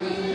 Yeah.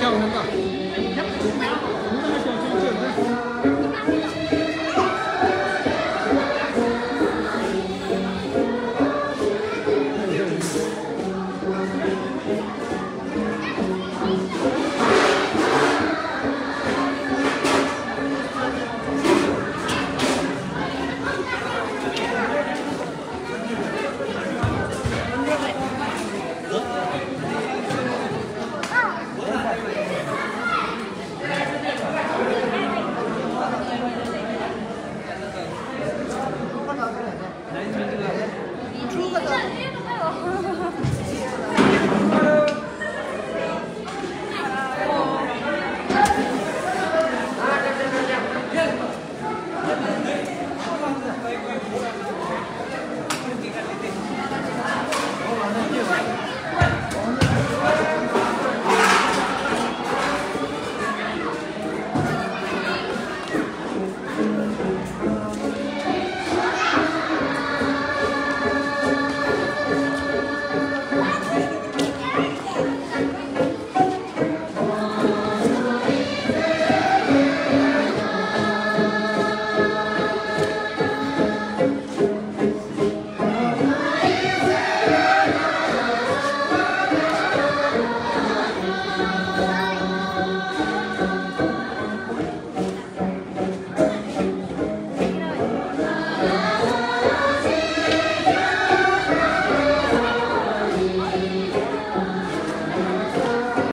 叫什么？